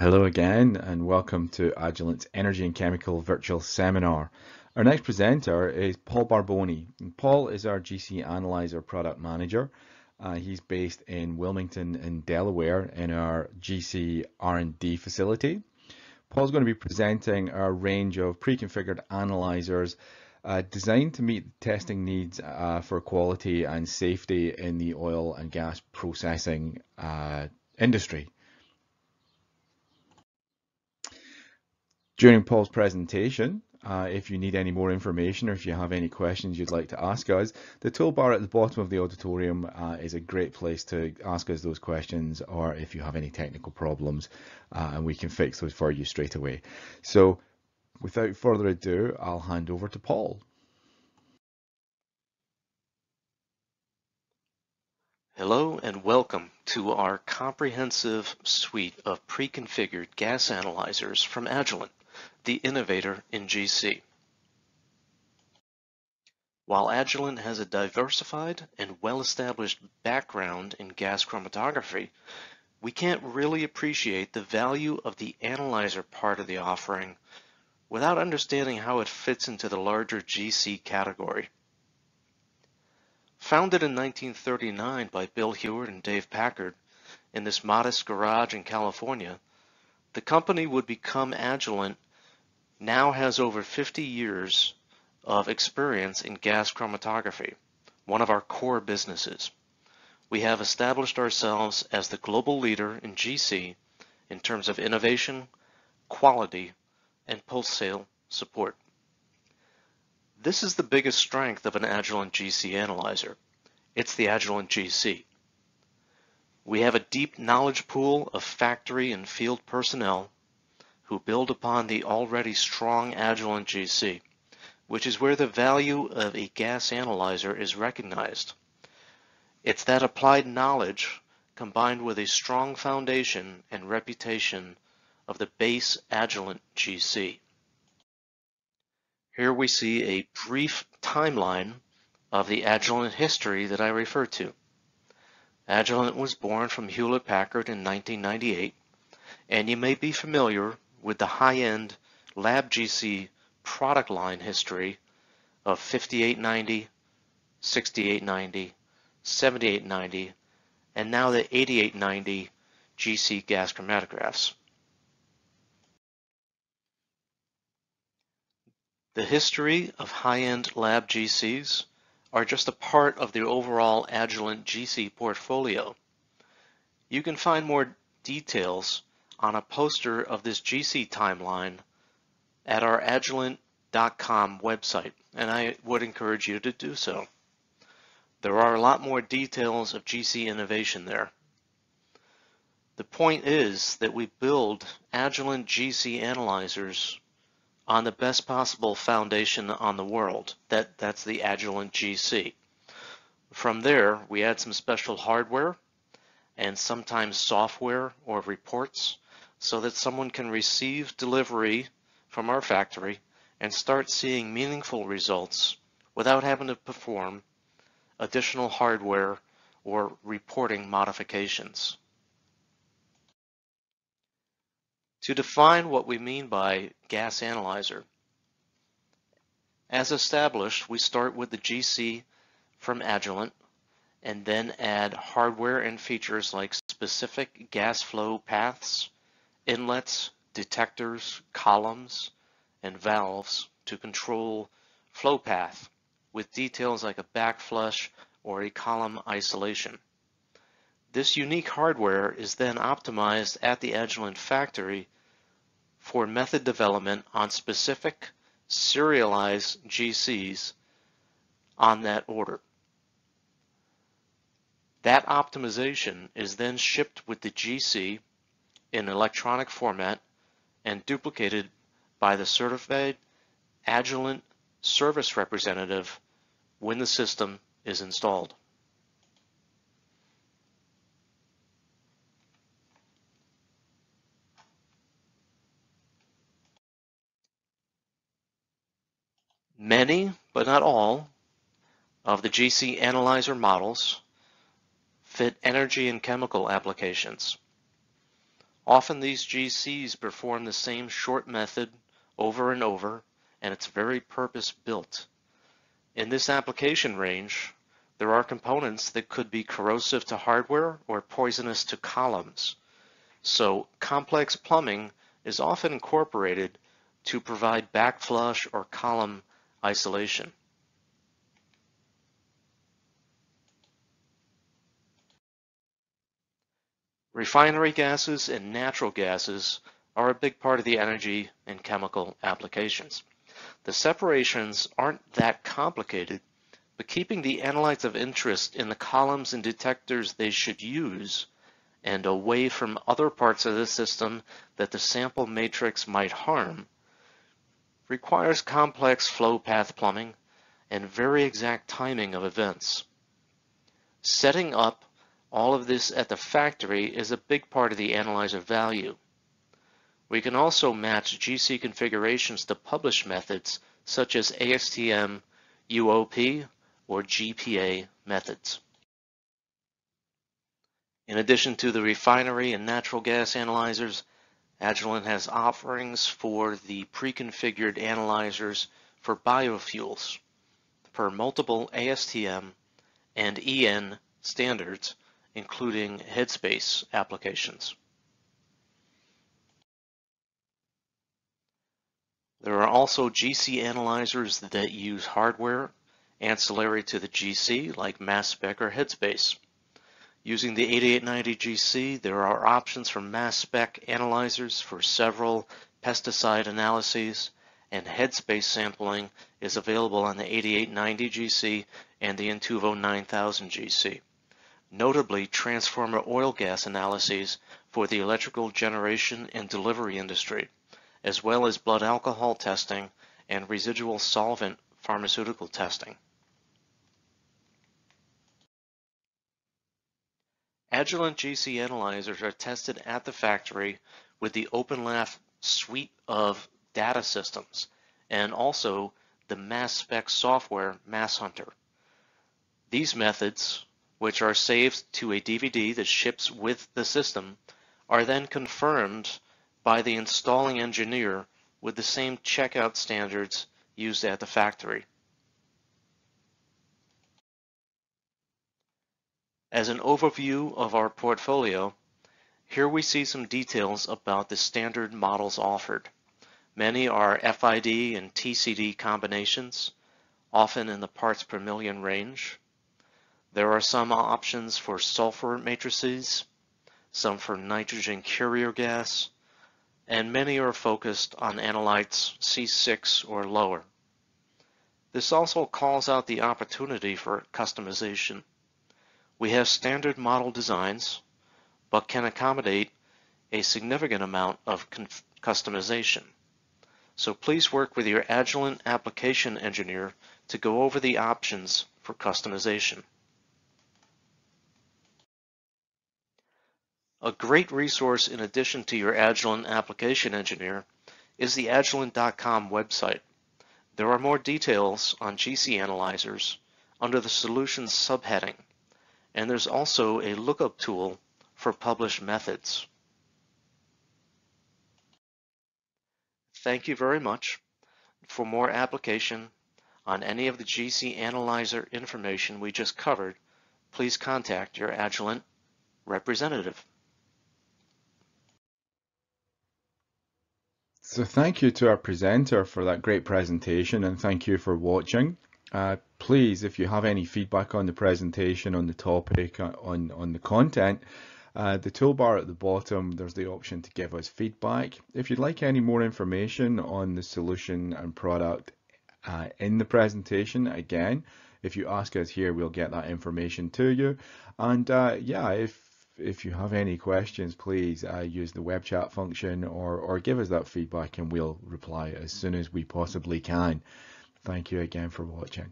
Hello again and welcome to Agilent's Energy and Chemical Virtual Seminar. Our next presenter is Paul Barboni. Paul is our GC Analyzer Product Manager. Uh, he's based in Wilmington in Delaware in our GC R&D facility. Paul's going to be presenting our range of pre-configured analyzers uh, designed to meet testing needs uh, for quality and safety in the oil and gas processing uh, industry. During Paul's presentation, uh, if you need any more information or if you have any questions you'd like to ask us, the toolbar at the bottom of the auditorium uh, is a great place to ask us those questions or if you have any technical problems uh, and we can fix those for you straight away. So without further ado, I'll hand over to Paul. Hello and welcome to our comprehensive suite of pre-configured gas analyzers from Agilent the innovator in GC. While Agilent has a diversified and well-established background in gas chromatography, we can't really appreciate the value of the analyzer part of the offering without understanding how it fits into the larger GC category. Founded in 1939 by Bill Hewlett and Dave Packard in this modest garage in California, the company would become Agilent now has over 50 years of experience in gas chromatography, one of our core businesses. We have established ourselves as the global leader in GC in terms of innovation, quality, and post-sale support. This is the biggest strength of an Agilent GC analyzer. It's the Agilent GC. We have a deep knowledge pool of factory and field personnel who build upon the already strong Agilent GC, which is where the value of a gas analyzer is recognized. It's that applied knowledge combined with a strong foundation and reputation of the base Agilent GC. Here we see a brief timeline of the Agilent history that I referred to. Agilent was born from Hewlett Packard in 1998, and you may be familiar with the high-end LabGC product line history of 5890, 6890, 7890, and now the 8890 GC gas chromatographs. The history of high-end lab GCs are just a part of the overall Agilent GC portfolio. You can find more details on a poster of this GC timeline at our agilent.com website, and I would encourage you to do so. There are a lot more details of GC innovation there. The point is that we build Agilent GC analyzers on the best possible foundation on the world. That, that's the Agilent GC. From there, we add some special hardware and sometimes software or reports so that someone can receive delivery from our factory and start seeing meaningful results without having to perform additional hardware or reporting modifications. To define what we mean by gas analyzer, as established, we start with the GC from Agilent and then add hardware and features like specific gas flow paths, inlets, detectors, columns, and valves to control flow path with details like a backflush or a column isolation. This unique hardware is then optimized at the Agilent factory for method development on specific serialized GCs on that order. That optimization is then shipped with the GC in electronic format and duplicated by the certified Agilent service representative when the system is installed. Many, but not all, of the GC analyzer models fit energy and chemical applications. Often these GCs perform the same short method over and over, and it's very purpose built. In this application range, there are components that could be corrosive to hardware or poisonous to columns. So complex plumbing is often incorporated to provide backflush or column isolation. Refinery gases and natural gases are a big part of the energy and chemical applications. The separations aren't that complicated, but keeping the analytes of interest in the columns and detectors they should use and away from other parts of the system that the sample matrix might harm requires complex flow path plumbing and very exact timing of events. Setting up all of this at the factory is a big part of the analyzer value. We can also match GC configurations to publish methods such as ASTM, UOP, or GPA methods. In addition to the refinery and natural gas analyzers, Agilent has offerings for the pre-configured analyzers for biofuels per multiple ASTM and EN standards including headspace applications. There are also GC analyzers that use hardware ancillary to the GC like mass spec or headspace. Using the 8890 GC, there are options for mass spec analyzers for several pesticide analyses, and headspace sampling is available on the 8890 GC and the Intuvo 9000 GC notably transformer oil gas analyses for the electrical generation and delivery industry, as well as blood alcohol testing and residual solvent pharmaceutical testing. Agilent GC analyzers are tested at the factory with the OpenLab suite of data systems and also the mass spec software MassHunter. These methods which are saved to a DVD that ships with the system, are then confirmed by the installing engineer with the same checkout standards used at the factory. As an overview of our portfolio, here we see some details about the standard models offered. Many are FID and TCD combinations, often in the parts per million range. There are some options for sulfur matrices, some for nitrogen carrier gas, and many are focused on analytes C6 or lower. This also calls out the opportunity for customization. We have standard model designs, but can accommodate a significant amount of customization. So please work with your Agilent application engineer to go over the options for customization. A great resource in addition to your Agilent application engineer is the Agilent.com website. There are more details on GC analyzers under the Solutions subheading, and there's also a lookup tool for published methods. Thank you very much. For more application on any of the GC analyzer information we just covered, please contact your Agilent representative. So thank you to our presenter for that great presentation and thank you for watching. Uh, please, if you have any feedback on the presentation, on the topic, uh, on, on the content, uh, the toolbar at the bottom, there's the option to give us feedback. If you'd like any more information on the solution and product uh, in the presentation, again, if you ask us here, we'll get that information to you. And uh, yeah, if if you have any questions, please uh, use the web chat function or, or give us that feedback and we'll reply as soon as we possibly can. Thank you again for watching.